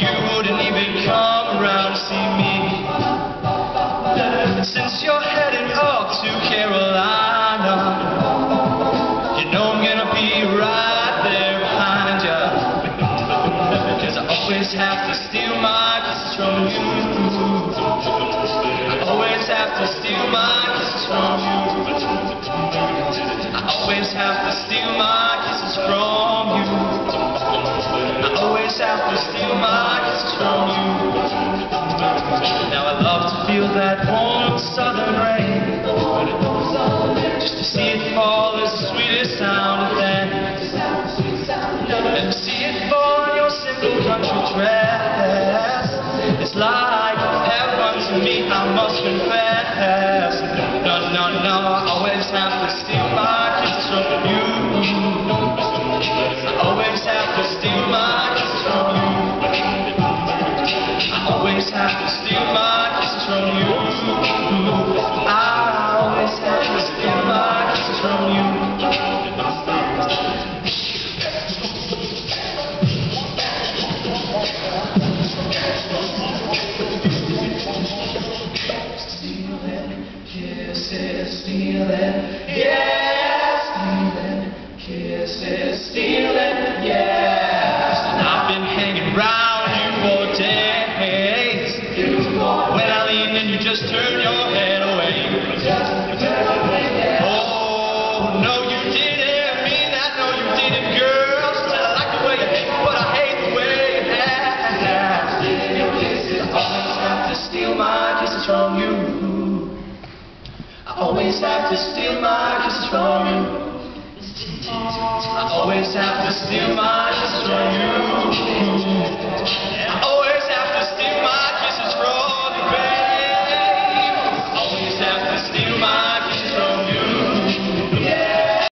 You wouldn't even come around to me. Since you're headed off to Carolina, you know I'm gonna be right there behind I always have to steal my kiss from you. I always have to steal my kiss from you. I always have to steal my have to steal my kisses from you. Now I love to feel that warm southern rain. Just to see it fall is the sweetest sound of then. And to see it fall on your simple country dress. It's like heaven to me, I must confess. No, no, no, I always have to steal my kisses from you. Stealing yes, stealing kisses, stealing, just turn your head away. Oh, no, you didn't mean that. No, you didn't, girl. I like the way you but I hate the way you always have to steal my kisses from you. I always have to steal my kisses from you. I always have to steal my kisses from you.